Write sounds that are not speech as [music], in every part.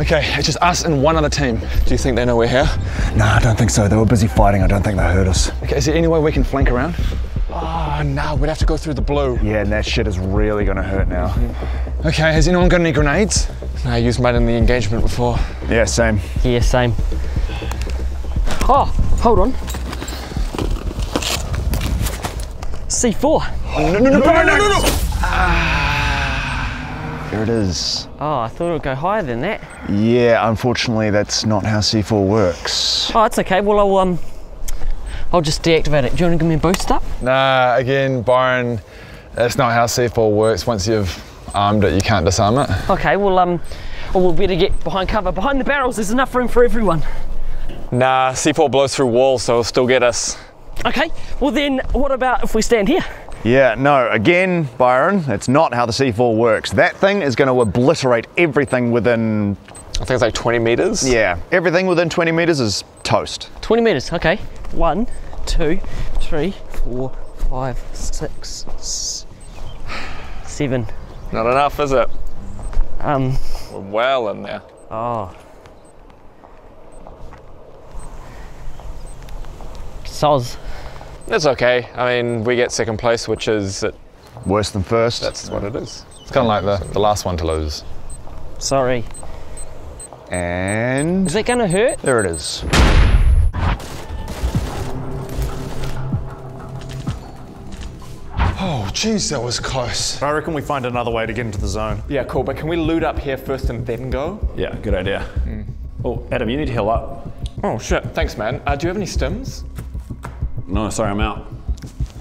Okay, it's just us and one other team. Do you think they know we're here? Nah, I don't think so. They were busy fighting. I don't think they heard us. Okay, is there any way we can flank around? Ah, oh, no, we'd have to go through the blue. Yeah, and that shit is really gonna hurt now. Okay, has anyone got any grenades? No, I used mine in the engagement before. Yeah, same. Yeah, same. Oh, hold on. C4. No, no, no, no, no, no, no! There it is. Oh, I thought it would go higher than that. Yeah, unfortunately, that's not how C4 works. Oh, it's okay. Well, I'll um, I'll just deactivate it. Do you want to give me a boost up? Nah, again, Byron, that's not how C4 works. Once you've armed it, you can't disarm it. Okay. Well, um, well, we'll better get behind cover. Behind the barrels, there's enough room for everyone. Nah, C4 blows through walls, so it'll still get us. Okay. Well, then, what about if we stand here? Yeah, no, again, Byron, it's not how the C4 works. That thing is going to obliterate everything within, I think it's like 20 meters. yeah, everything within 20 meters is toast. 20 meters. Okay. One, two, three, four, five, six, seven. Not enough, is it? Um. We're well in there. Oh. Soz. It's okay. I mean, we get second place, which is, Worse than first. that's what it is. It's kind of like the, the last one to lose. Sorry. and Is that gonna hurt? there it is. Oh, jeez, that was close. I reckon we find another way to get into the zone. Yeah, cool. But can we loot up here first and then go? Yeah, good idea. Oh, Adam, you need to heal up. Oh, shit. Thanks, man. Uh, do you have any stims? No, sorry, I'm out.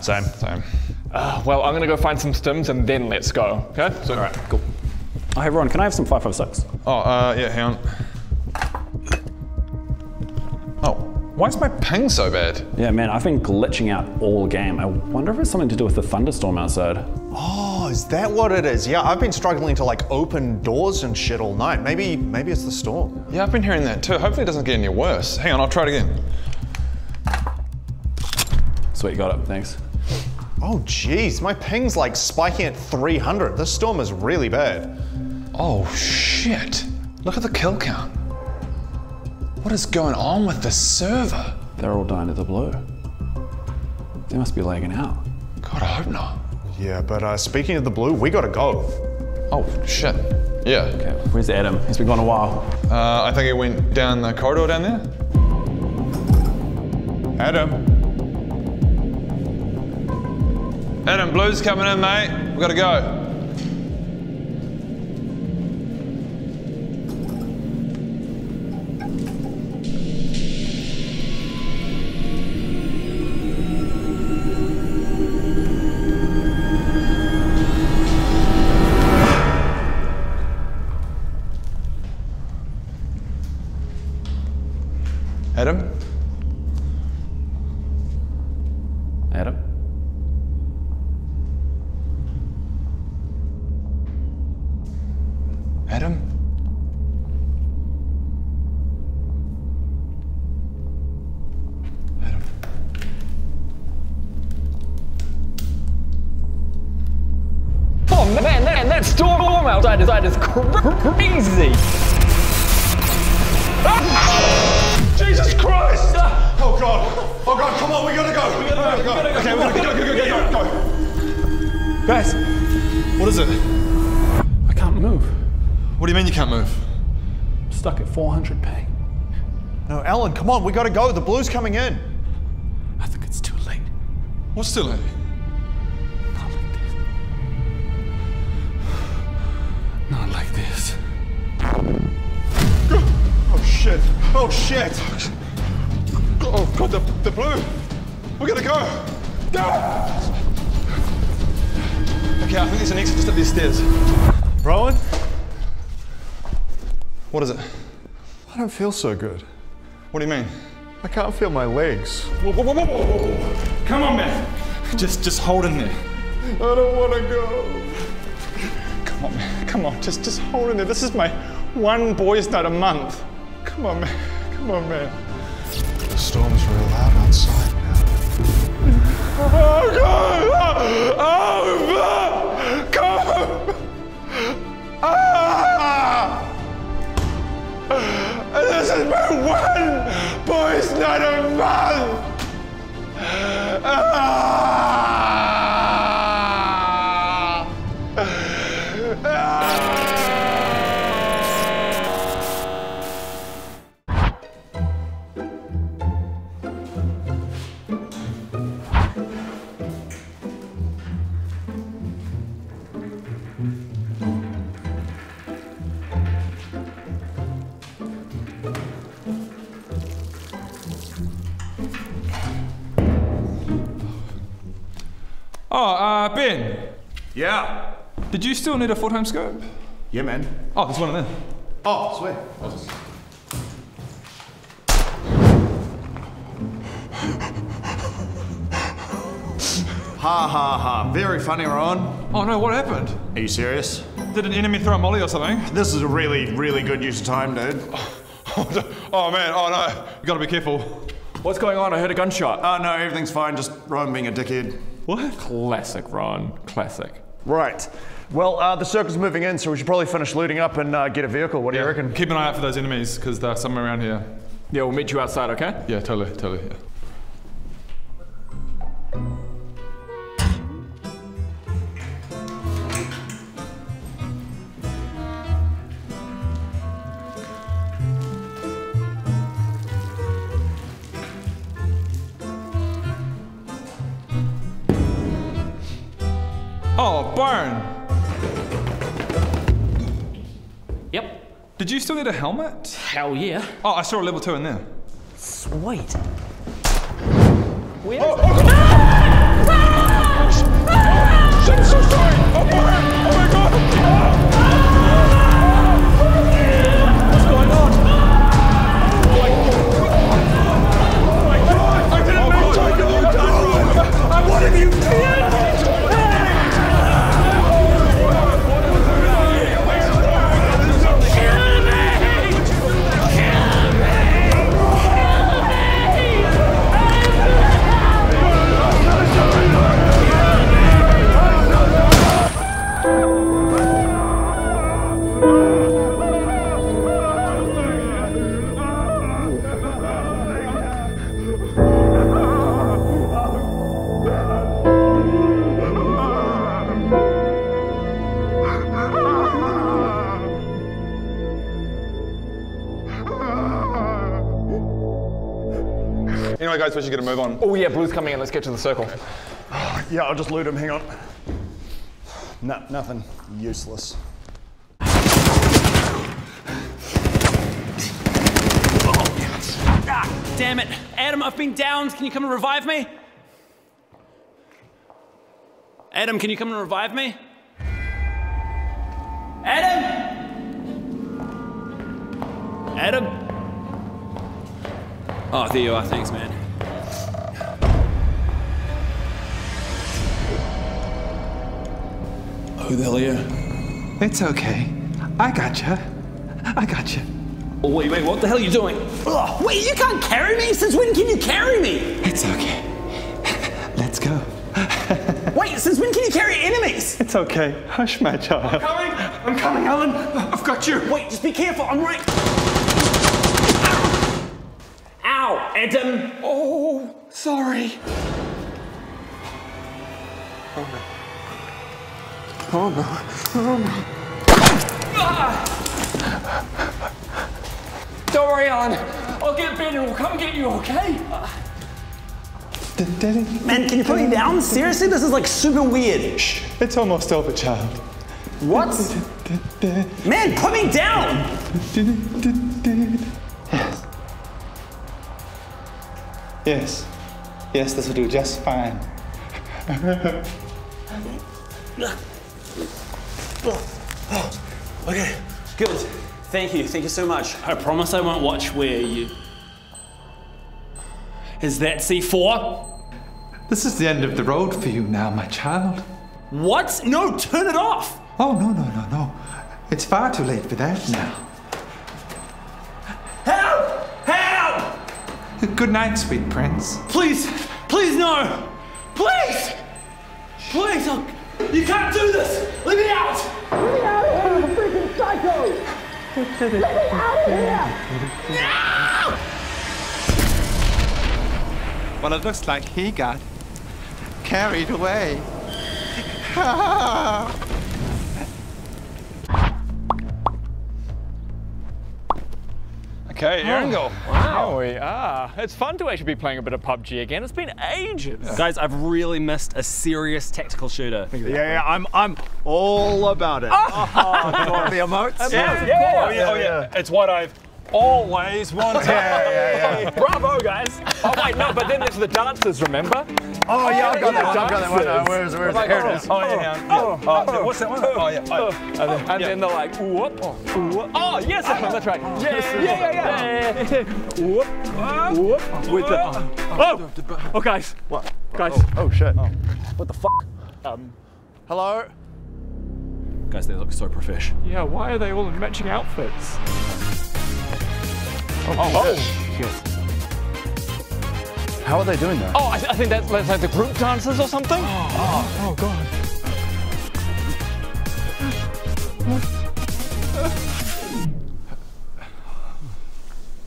Same. Same. Uh, well, I'm gonna go find some stims and then let's go. Okay? So, All right, cool. Oh, hey, Ron, can I have some 556? Oh, uh, yeah, hang on. Oh, why is my ping so bad? Yeah, man, I've been glitching out all game. I wonder if it's something to do with the thunderstorm outside. Oh, is that what it is? Yeah, I've been struggling to like open doors and shit all night. Maybe, maybe it's the storm. Yeah, I've been hearing that too. Hopefully it doesn't get any worse. Hang on, I'll try it again. Sweet, got it, thanks. Oh, jeez, my ping's like spiking at 300. This storm is really bad. Oh, shit. Look at the kill count. What is going on with the server? They're all dying to the blue. They must be lagging out. God, I hope not. Yeah, but uh, speaking of the blue, we gotta go. Oh, shit. Yeah. Okay, where's Adam? He's been gone a while. Uh, I think he went down the corridor down there. Adam. Adam, Blue's coming in, mate. We've gotta go. Outside is, crazy. Jesus Christ! Oh God! Oh God! Come on, we gotta go. We gotta go. Okay, we gotta go. Go, go, go, go, go. Guys, what is it? I can't move. What do you mean you can't move? I'm stuck at 400 ping. No, Alan, come on, we gotta go. The blue's coming in. I think it's too late. What's still late? Oh shit! Oh God, the, the blue! We gotta go! Go! Okay, I think there's an exit just up these stairs. Rowan, What is it? I don't feel so good. What do you mean? I can't feel my legs. Whoa, whoa, whoa. Come on, man. Just, just hold in there. I don't want to go. Come on, man. Come on. Just, just hold in there. This is my one boys' night a month. Come on, man. Come on, man. The storm's real loud outside now. oh, God! Oh, Come! Ah! This has been one boys' night of fun! Ah! Oh, uh, Ben, Yeah. did you still need a four-time scope? Yeah, man. Oh, there's one in there. Oh, sweet. Ha ha ha. Very funny, Ron. Oh no, what happened? Are you serious? Did an enemy throw a molly or something? This is a really, really good use of time, dude. [laughs] oh man, oh no, you gotta be careful. What's going on? I heard a gunshot. Oh no, everything's fine. Just Ron being a dickhead. What? Classic, Ron. Classic. Right. Well, uh, the circle's moving in, so we should probably finish looting up and uh, get a vehicle. What do you reckon? Keep an eye out for those enemies, because they're somewhere around here. Yeah, we'll meet you outside, okay? Yeah, totally, totally. Yeah. Yep. did you still need a helmet? Hell yeah. Oh, I saw a level two in there. Sweet. I'm Anyway, guys, we should get a move on. Oh yeah, Blue's coming in. Let's get to the circle. [sighs] Yeah, I'll just loot him. Hang on. No, nothing. Useless. Ah, damn it. Adam, I've been downed. Can you come and revive me? Adam, can you come and revive me? Adam? Adam? Oh, there you are. Ah, thanks, man. Who the hell are you? It's okay. I gotcha. I gotcha. Oh, wait, wait, what the hell are you doing? Ugh, wait, you can't carry me? Since when can you carry me? It's okay. Let's go. Wait, since when can you carry enemies? It's okay. Hush, my child. I'm Coming! I'm coming, Alan. I've got you. Wait, just be careful, I'm right. Adam! Oh, sorry. Oh no Oh no. Oh, ah! Don't worry, Alan. I'll get Ben and we'll come get you, okay? Man, can you put me down? Seriously, this is like super weird. it's almost over, child. What? Man, put me down! [laughs] Yes. Yes, this will do just fine. [laughs] Okay, good. Thank you, thank you so much. I promise I won't watch where you. Is that C4? This is the end of the road for you now, my child. What? No, turn it off! Oh, no, no, no, no. It's far too late for that now. Good night, sweet prince. Please, please no! Please! Please, oh, you can't do this! Let me out! Leave me out of here! you freaking psycho! Leave me out of here! Well, it looks like he got carried away. [laughs] Okay, oh. Erangel. Wow. Here we are. It's fun to actually be playing a bit of PUBG again. It's been ages. Guys, I've really missed a serious tactical shooter. Yeah, yeah, I'm, I'm all about it. Oh, oh the emotes? Yeah, yeah, Oh yeah, oh yeah. It's what I've always wanted. [laughs] Yeah, yeah, yeah. Bravo, guys. Oh, wait, no, but then there's the dancers, remember? Oh, yeah, I've got that. I've got that one. Uh, where is it? Where is it? Here it is. Oh yeah, yeah. yeah. Oh, what's that one? Oh yeah. Oh, And, then, and then they're like, whoop, whoop. Oh, yes, that's right. Yeah, yeah, yeah, yeah. yeah. [laughs] Whoop, whoop. With the, oh, oh, guys. What? Guys. Oh, shit. What the fuck? Um, Hello? Guys, they look so profesh. yeah, why are they all in matching outfits? How are they doing that? Oh, I, th- I think that's, that's like the group dancers or something. oh oh god.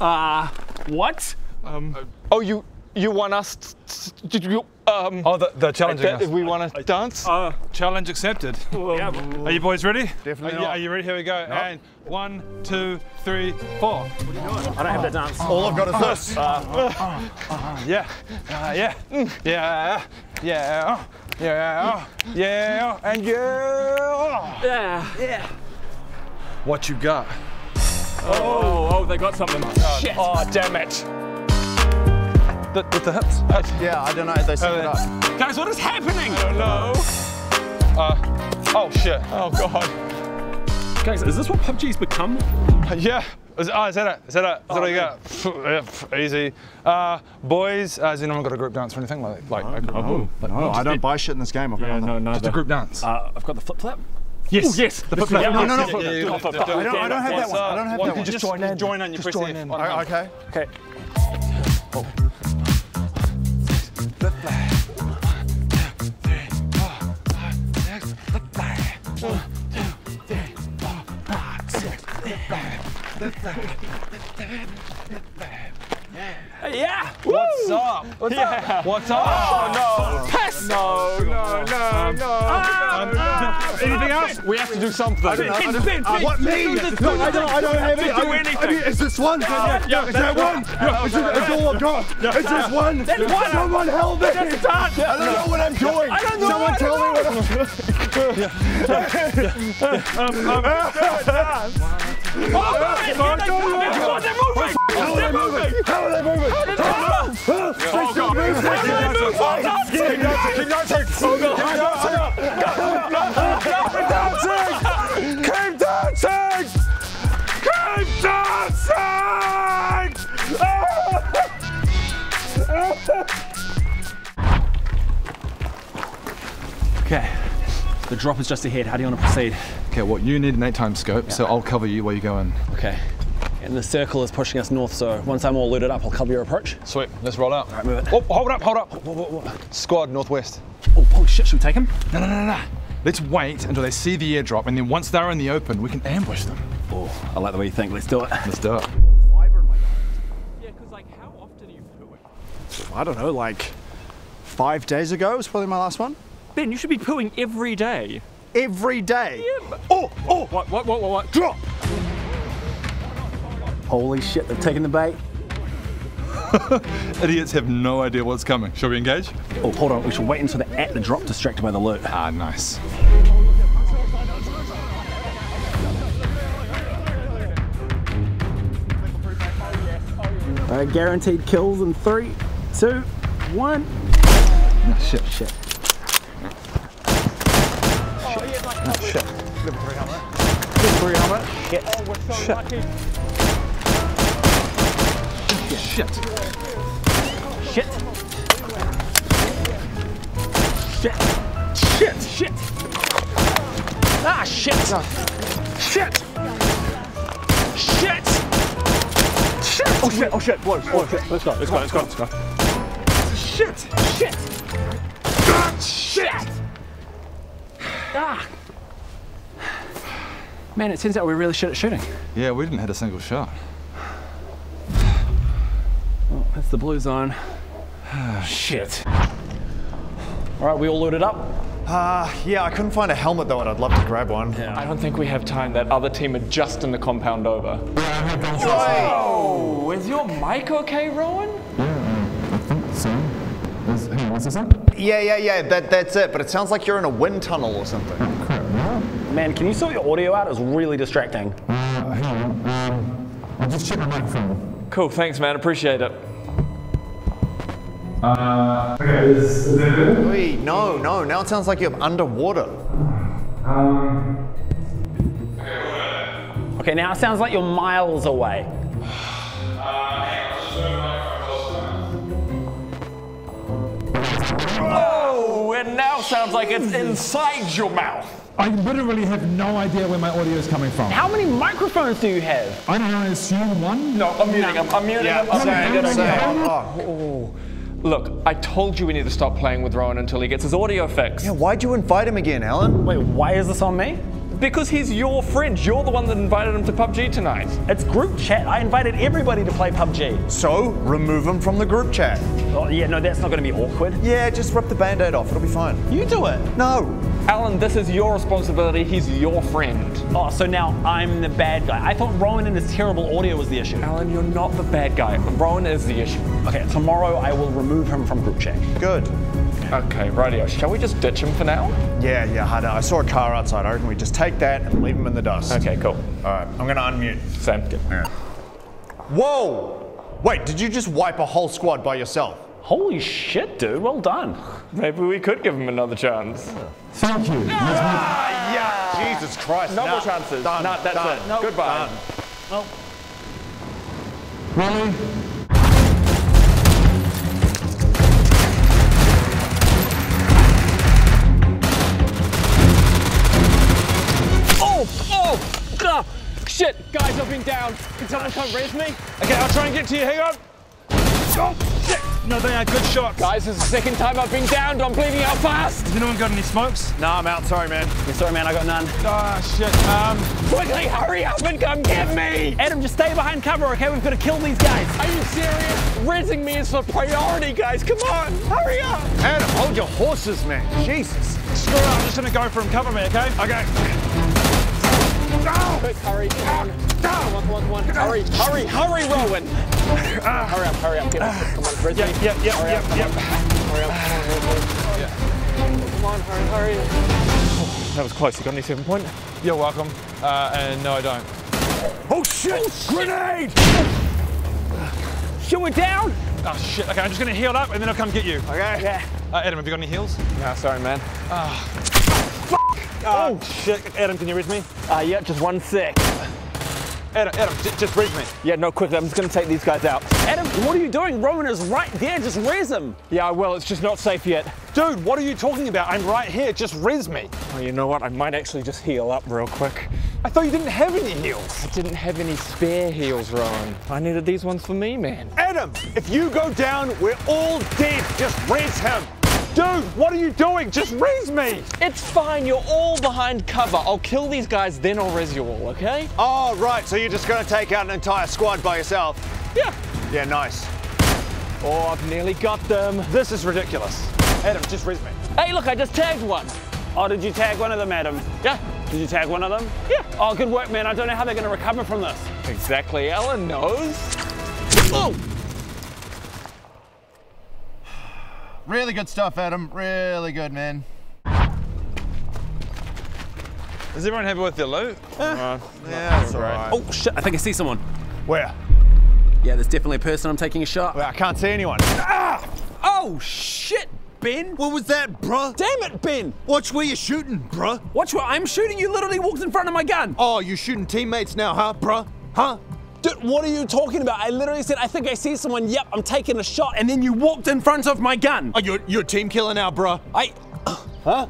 Uh, what? Um, oh, you you want us? t- t- Did you um? Oh, the, the challenging that- us. we want to dance? Uh, challenge accepted. [laughs] Are you boys ready? Definitely Are you, not. are you ready? Here we go. And one, two, three, four. What are you doing? I don't have that dance. All I've got is this. Yeah. Uh, yeah. Mm. Yeah. Yeah. Yeah. Yeah. And yeah. Yeah. Yeah. What you got? Oh, oh, they got something. Shit. Oh, damn it. The, with the hips. hips. Yeah, I don't know. If they sync it up. Guys, what is happening? I don't know. Uh, oh shit. Oh, God. Guys, is this what PUBG's become? Yeah. Is, oh, is that it? Is that it? Is that what you got? Yeah, pff, Easy. Uh, boys, uh, has anyone got a group dance or anything like like? a group, No, Oh, I don't buy shit in this game. I've got no, no. Just a group dance. Uh, I've got the flip flap. yes. yes. The flip flap. No, no, no. Yeah, yeah, yeah, Go yeah, for- yeah, for- I don't, I don't have that one. I don't have What, that you one. just join in. Join in. You press F. on- Oh, okay. Okay. Yeah. What's up? What's up? What's up? Oh no! Pass. No, no, no, no. Um, anything else? We have to do something. Ben, Ben, Ben, What me? No, I don't. I don't have it. do I mean, anything. I mean, is this one? yeah, is that one? Yeah, it's, it's all I've got. It's this one. one. Someone help me. That's done. I don't know what I'm doing. I don't know Someone tell me what I'm doing. God, here they come. They're moving. How are they moving? How are they moving? They're moving. They still move. How do they move? Oh, God. Keep dancing. Keep dancing. Oh, no. Keep dancing. Keep dancing. Keep dancing. The drop is just ahead. How do you want to proceed? Okay, well, you need an eight time scope, so I'll cover you while you go in. Okay. And the circle is pushing us north, so once I'm all looted up, I'll cover your approach. Sweet, let's roll out. All right, move it. Oh, hold up, hold up. Squad, northwest. Oh, holy shit, should we take him? No, no, no, no, no. Let's wait until they see the airdrop, and then once they're in the open, we can ambush them. Oh, I like the way you think. Let's do it. Let's do it. Yeah, because like, how often are you pooing? I don't know, like five days ago was probably my last one. Ben, you should be pooing every day. Every day. Oh, oh. What, what, what, what, what? Drop. Holy shit, they've taken the bait. [laughs] Idiots have no idea what's coming. Shall we engage? Oh, hold on. We should wait until they're at the drop, distracted by the loot. Ah, nice. Uh, guaranteed kills in three, two, one. Oh, shit, shit. Three helmet. Shit. Oh, we're so Shit. lucky. Shit. Shit. Shit. Shit. Shit. Ah, shit. Shit. Shit. Shit. Oh, shit. Oh, shit. Whoa, whoa, shit. Let's go. Let's go. Let's go. Let's go. Shit. Shit. Shit. Ah. Man, it turns out we're really shit at shooting. Yeah, we didn't hit a single shot. Oh, that's the blue zone. [sighs] Shit. All right, we all loaded up. Uh, yeah, I couldn't find a helmet though, and I'd love to grab one. I don't think we have time. That other team are just in the compound over. Oh, is your mic okay, Rowan? Yeah, I think so. What's this up? Yeah, yeah, yeah. That, that's it. But it sounds like you're in a wind tunnel or something. Man, can you sort your audio out? It's really distracting. I'll just check my microphone. Cool, thanks, man. Appreciate it. Uh, okay, is, is that good? Wait, no, no. Now it sounds like you're underwater. Um, Okay, now it sounds like you're miles away. Oh, it now sounds like it's inside your mouth. I literally have no idea where my audio is coming from. How many microphones do you have? I don't know, I assume one? No, I'm muting him. I'm muting him. I'm same, muting him. same. Oh, oh. Look, I told you we need to stop playing with Rowan until he gets his audio fixed. Yeah, why'd you invite him again, Alan? Wait, why is this on me? Because he's your friend. You're the one that invited him to PUBG tonight. It's group chat. I invited everybody to play PUBG. So, remove him from the group chat. Oh, yeah, no, that's not going to be awkward. Yeah, just rip the band-aid off. It'll be fine. You do it. No. Alan, this is your responsibility. He's your friend. Oh, so now I'm the bad guy. I thought Rowan and his terrible audio was the issue. Alan, you're not the bad guy. Rowan is the issue. Okay, tomorrow I will remove him from group chat. Good. Okay, radio. Shall we just ditch him for now? Yeah, yeah, Hada. I saw a car outside. I reckon we just take that and leave him in the dust. Okay, cool. All right, I'm gonna unmute. Same. Whoa! Wait, did you just wipe a whole squad by yourself? Holy shit, dude. Well done. Maybe we could give him another chance. Thank you. Ah, yeah. Jesus Christ. No Nah, more chances. Done. No, that's done. it. Goodbye. Done. Really? Oh, oh, ah, shit, guys, I've been down. Can someone come raise me? Okay, I'll try and get to you. Hang on. Oh, shit. No, they are good shots. Guys, this is the second time I've been downed. I'm bleeding out fast. Has anyone got any smokes? No, I'm out. Sorry, man. Yeah, sorry, man, I got none. Ah, shit. Um, Quickly, hurry up and come get me. Adam, just stay behind cover, okay? We've got to kill these guys. Are you serious? Rinsing me is the priority, guys. Come on, hurry up. Adam, hold your horses, man. Jesus. screw it. I'm just gonna go for him. Cover me, okay? Okay. Quick, hurry, come on. Come on, come on, come on. Hurry, hurry, hurry, Rowan. hurry up, hurry up. Get up. Come on, Rinse Yep, yep, yep, Hurry yep, up, yep. on. Hurry up, come on, Rinse me. Come on, hurry, hurry. That was close. You got any seven point? You're welcome. Uh, and no, I don't. Oh shit! Grenade! Shoot it down? Oh, shit. Okay, I'm just gonna heal up and then I'll come get you. Okay? Yeah. Uh, Adam, have you got any heals? Nah, sorry, man. Oh, shit. Adam, can you read me? Uh, yeah, just one sec. Adam, Adam, just read me. Yeah, no, quickly. I'm just gonna take these guys out. Adam, what are you doing? Rowan is right there. Just raise him. Yeah, I will. It's just not safe yet. Dude, what are you talking about? I'm right here. Just res me. Oh, you know what? I might actually just heal up real quick. I thought you didn't have any heals. I didn't have any spare heals, Rowan. I needed these ones for me, man. Adam, if you go down, we're all dead. Just res him. Dude, what are you doing? Just res me. It's fine. You're all behind cover. I'll kill these guys, then I'll res you all, okay? Oh, right. So you're just gonna take out an entire squad by yourself? Yeah. Yeah, nice. Oh, I've nearly got them. This is ridiculous. Adam, just res me. Hey, look, I just tagged one. Oh, did you tag one of them, Adam? Yeah. Did you tag one of them? Yeah. Oh, good work, man. I don't know how they're going to recover from this. Exactly. Ellen knows. Oh! Really good stuff, Adam. Really good, man. Is everyone happy with their loot? Yeah, that's all right. Oh shit, I think I see someone. Where? Yeah, there's definitely a person I'm taking a shot. Well, I can't see anyone. Ah! Oh shit, Ben! What was that, bruh? Damn it, Ben! Watch where you're shooting, bruh. Watch where I'm shooting, you literally walked in front of my gun! Oh, you're shooting teammates now, huh, bruh? Huh? Dude, what are you talking about? I literally said, I think I see someone, yep, I'm taking a shot, and then you walked in front of my gun! Oh, you're, you're team killer now, bruh. I. [coughs] Huh?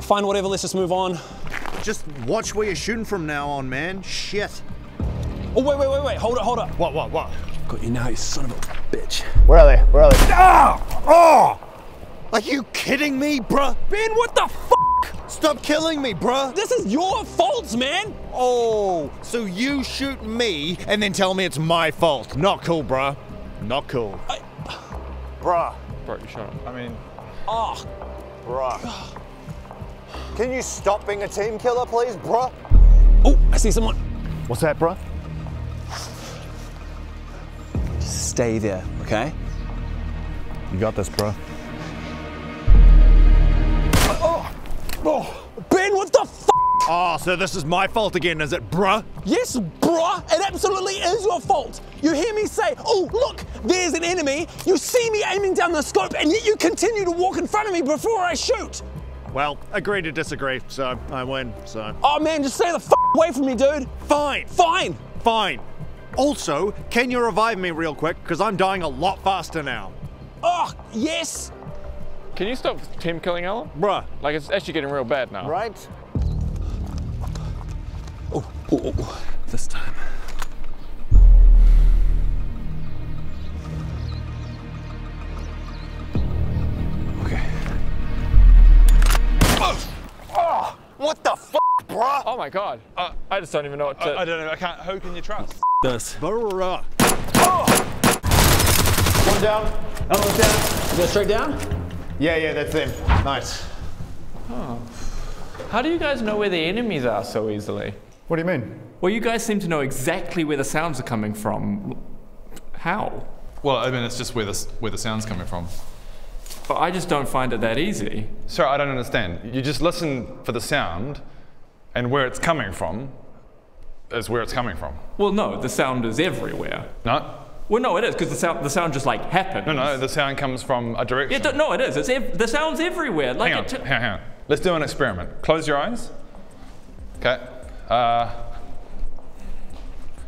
Fine, whatever, let's just move on. Just watch where you're shooting from now on, man. Shit. Oh, wait, wait, wait, wait, hold up, hold up. What, what, what? Got you now, you son of a bitch. Where are they? Where are they? Ah! Oh! Are you kidding me, bruh? Ben, what the f? Stop killing me, bruh. This is your fault, man! Oh, so you shoot me and then tell me it's my fault. Not cool, bruh. Not cool. Bruh. Bro, you shut up. I mean, Oh, Bruh. Can you stop being a team killer, please, bruh? oh, I see someone. What's that, bruh? Just Stay there, okay? You got this, bruh. Oh, Ben, what the f? Ah, oh, so this is my fault again, is it, bruh? Yes, bruh, it absolutely is your fault. You hear me say, oh, look, there's an enemy. You see me aiming down the scope, and yet you continue to walk in front of me before I shoot. Well, agree to disagree, so I win, so. Oh, man, just stay the f away from me, dude. Fine, Fine. fine. Also, can you revive me real quick? Because I'm dying a lot faster now. Oh, yes. Can you stop team killing Alan? Bruh. Like, it's actually getting real bad now. Right? Oh, oh, oh, this time. Okay. What the f, bruh? Oh my god. Uh, I just don't even know what to. I, I don't know. I can't. Who can you trust? This. Bruh. One down. Elbow down. Go straight down. Yeah, yeah, that's them. Nice. Oh. How do you guys know where the enemies are so easily? What do you mean? Well, you guys seem to know exactly where the sounds are coming from. How? Well, I mean, it's just where the where the sound's coming from. But I just don't find it that easy. Sorry, I don't understand. You just listen for the sound, and where it's coming from is where it's coming from. Well, no, the sound is everywhere. No, Well, no, it is because the sound the sound just like happens. no, no. The sound comes from a direction. Yeah, no, it is. It's ev- the sound's everywhere. Like hang on, hang on, hang on. Let's do an experiment. Close your eyes. Okay. Uh,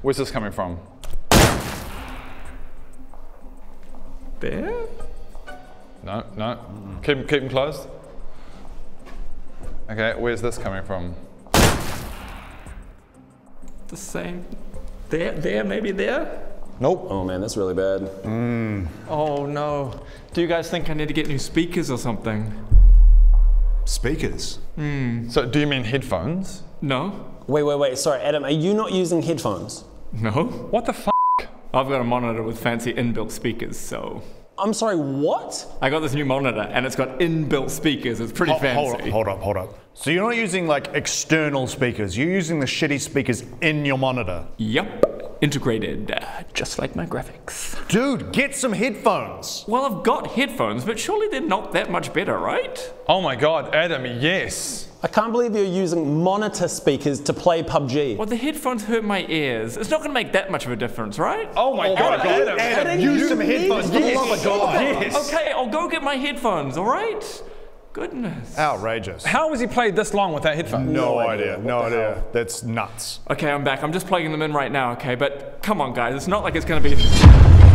where's this coming from? there. No, no. Keep, keep them closed. Okay, where's this coming from? The same. There, there, maybe there. Nope. Oh man, that's really bad. Mm. Oh no. Do you guys think I need to get new speakers or something? Speakers. Hmm. So, do you mean headphones? No. Wait, wait, wait. Sorry, Adam. Are you not using headphones? No. What the f? I've got a monitor with fancy inbuilt speakers, so I'm sorry. What? I got this new monitor and it's got inbuilt speakers. It's pretty Hold, hold up, fancy. hold up, hold up. So you're not using like external speakers, you're using the shitty speakers in your monitor. Yep. Integrated, uh, just like my graphics. Dude, get some headphones. Well, I've got headphones, but surely they're not that much better, right? Oh my God, Adam, yes. I can't believe you're using monitor speakers to play PUBG. Well, the headphones hurt my ears. It's not going to make that much of a difference, right? Oh my God, Adam. Adam, use some headphones for the love God. Yes. Okay, I'll go get my headphones, all right? Goodness. Outrageous. How has he played this long with that headphones? No, idea, no idea. That's nuts. Okay, I'm back. I'm just plugging them in right now, okay? But come on, guys. It's not like it's going to be.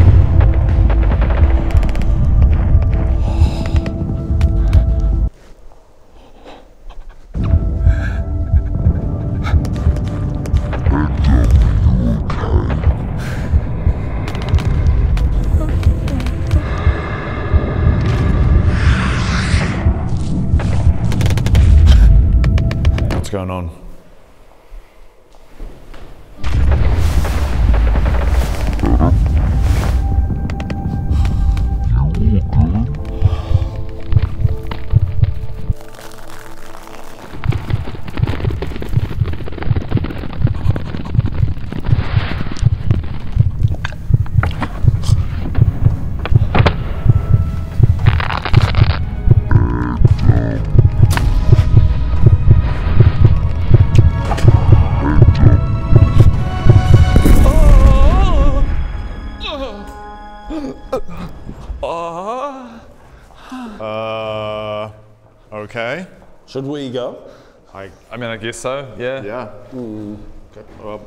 Should we go? I, I mean, I guess so, yeah. Yeah. Hmm. Good, well,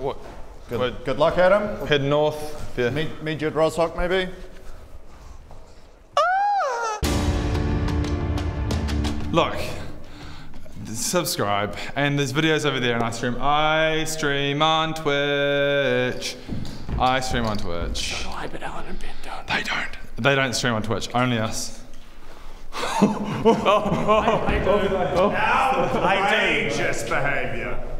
What? good, We're- good luck, Adam. Head north. Yeah. Meet, meet you at Rozhok, maybe? Ah! Look, subscribe, and there's videos over there, and I stream. I stream on Twitch. I stream on Twitch. I bet Alan and Ben don't. They don't. They don't stream on Twitch. Only us. [laughs] Outrageous behavior.